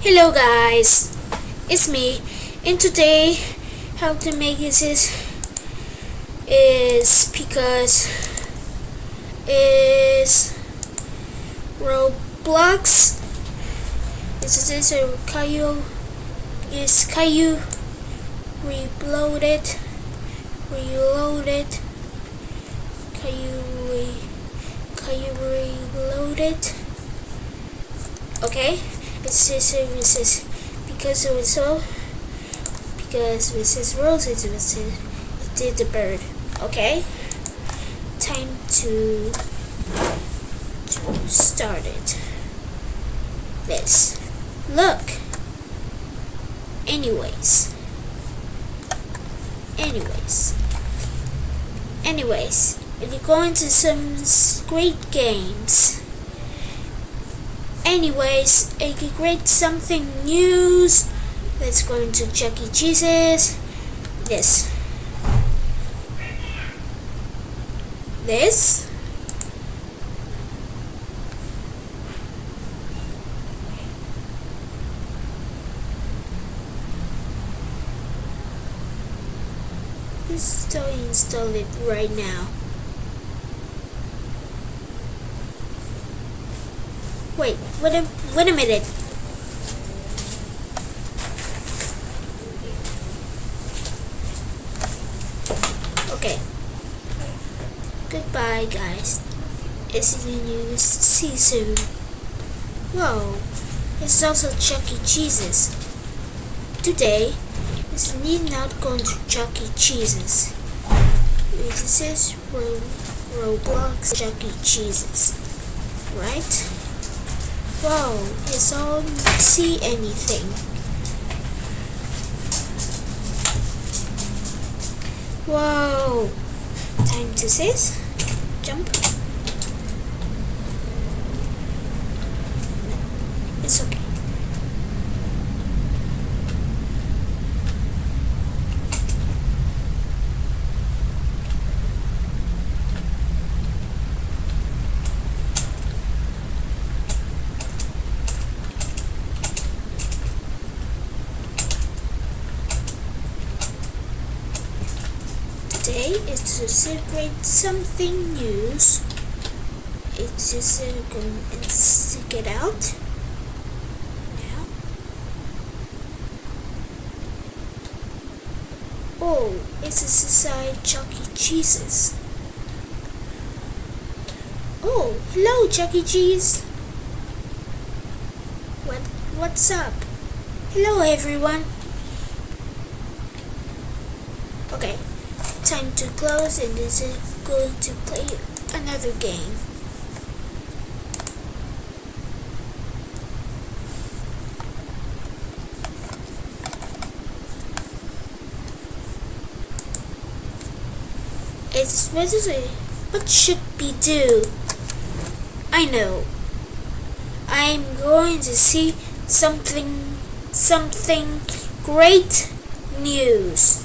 Hello guys, it's me. And today how to make this is, is because is Roblox. This is a uh, Caillou. Is Caillou. Reloaded. Reloaded. Caillou re, Caillou reloaded. Okay this is because it was so because this is roses it did the bird. Okay? Time to to start it. This. Look. Anyways. Anyways. Anyways. If you go into some great games anyways a great something news let's go into Chuck E. Cheese's this this Install install it right now. Wait, wait a wait a minute. Okay. Goodbye guys. It's the new season. Whoa. It's also Chuck E. Cheese's. Today is need not going to Chuck E. Cheese's. This is Ro Roblox Chuck E. Cheese's. Right? Whoa, it's all see anything. Whoa! Time to sis. Jump. It's okay. Today is to celebrate something news. It's just uh, go and stick it out. Now. Oh, it's a society Chuck E. Cheese's. Oh, hello Chuck E. Cheese. What what's up? Hello everyone. Okay, time to close and this is going to play another game. It's it? What should we do? I know. I'm going to see something something great news.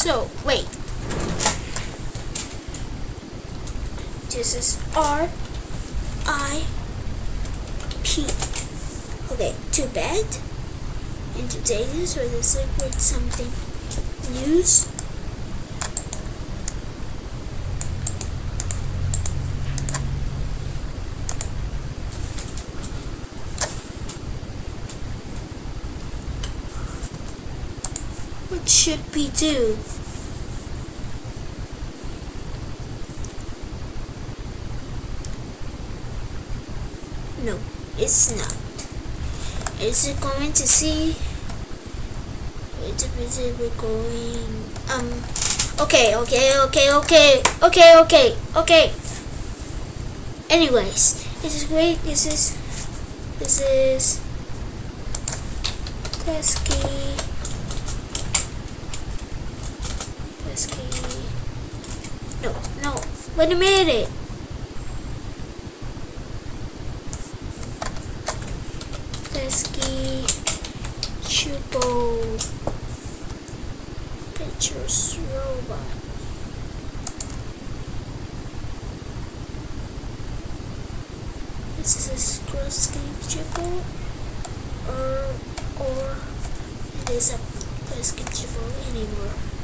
So, wait. This is R I P. Okay, too bad. And today this was a secret something news. What should we do? No, it's not. Is it going to see? Is it, is it we're going? Um. Okay, okay, okay, okay, okay, okay, okay. Anyways, this is great. This is, this is. Pesky. No, no. Wait a minute. Pesky. Chupo. Pictures robot. This is a Screwscape Chupo or or it is a basketball anymore.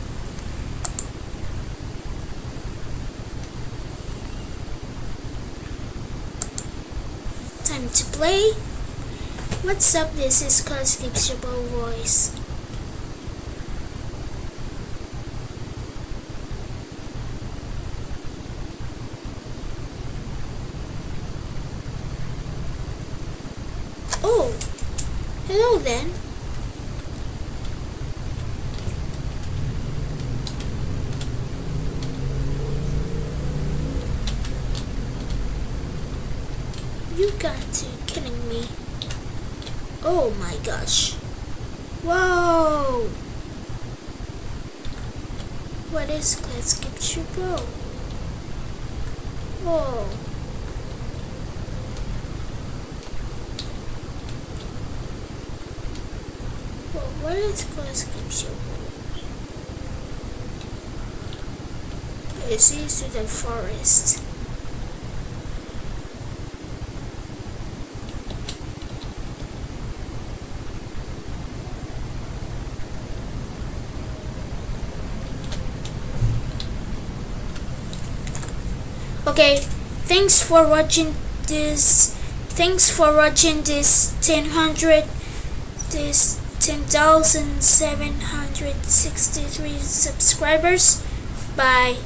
Time to play. What's up? This is Basketball Voice. Oh, hello then. You got to kidding me. Oh my gosh. Whoa! What is Let's You Go? Whoa. Well, what is Let's Get You Go? It is to the forest. Okay thanks for watching this thanks for watching this 1000 this 10,763 subscribers. Bye